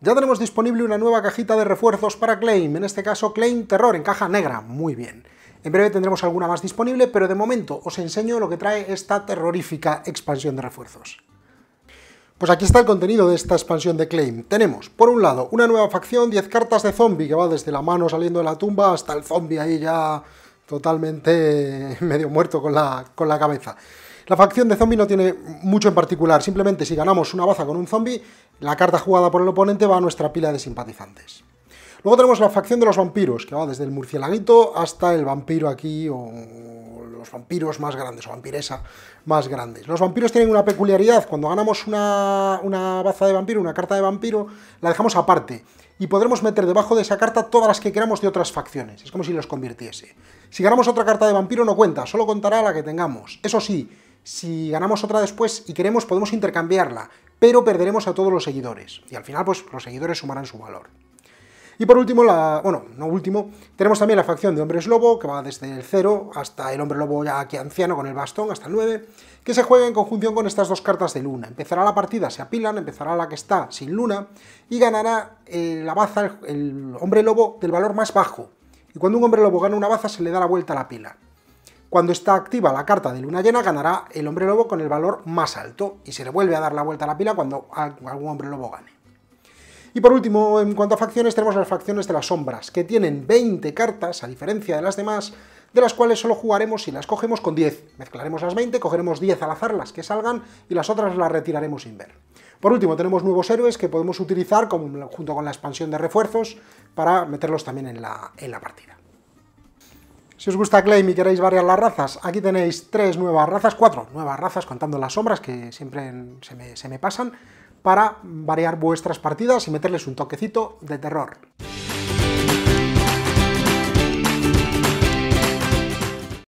Ya tenemos disponible una nueva cajita de refuerzos para Claim, en este caso Claim Terror en caja negra, muy bien. En breve tendremos alguna más disponible, pero de momento os enseño lo que trae esta terrorífica expansión de refuerzos. Pues aquí está el contenido de esta expansión de Claim. Tenemos, por un lado, una nueva facción, 10 cartas de zombie, que va desde la mano saliendo de la tumba hasta el zombie ahí ya totalmente medio muerto con la, con la cabeza. La facción de zombie no tiene mucho en particular, simplemente si ganamos una baza con un zombie, la carta jugada por el oponente va a nuestra pila de simpatizantes. Luego tenemos la facción de los vampiros, que va desde el murcielaguito hasta el vampiro aquí, o los vampiros más grandes, o vampiresa más grandes. Los vampiros tienen una peculiaridad, cuando ganamos una, una baza de vampiro, una carta de vampiro, la dejamos aparte, y podremos meter debajo de esa carta todas las que queramos de otras facciones, es como si los convirtiese. Si ganamos otra carta de vampiro no cuenta, solo contará la que tengamos. Eso sí, si ganamos otra después y queremos podemos intercambiarla, pero perderemos a todos los seguidores, y al final pues los seguidores sumarán su valor. Y por último, la, bueno, no último, tenemos también la facción de hombres lobo, que va desde el 0 hasta el hombre lobo ya aquí anciano con el bastón, hasta el 9, que se juega en conjunción con estas dos cartas de luna. Empezará la partida, se apilan, empezará la que está sin luna, y ganará eh, la baza el hombre lobo del valor más bajo. Y cuando un hombre lobo gana una baza, se le da la vuelta a la pila. Cuando está activa la carta de luna llena, ganará el hombre lobo con el valor más alto, y se le vuelve a dar la vuelta a la pila cuando algún hombre lobo gane. Y por último, en cuanto a facciones, tenemos las facciones de las sombras, que tienen 20 cartas, a diferencia de las demás, de las cuales solo jugaremos si las cogemos con 10. Mezclaremos las 20, cogeremos 10 al azar, las que salgan, y las otras las retiraremos sin ver. Por último, tenemos nuevos héroes que podemos utilizar junto con la expansión de refuerzos para meterlos también en la, en la partida. Si os gusta Claim y queréis variar las razas, aquí tenéis tres nuevas razas, cuatro nuevas razas, contando las sombras, que siempre se me, se me pasan, para variar vuestras partidas y meterles un toquecito de terror.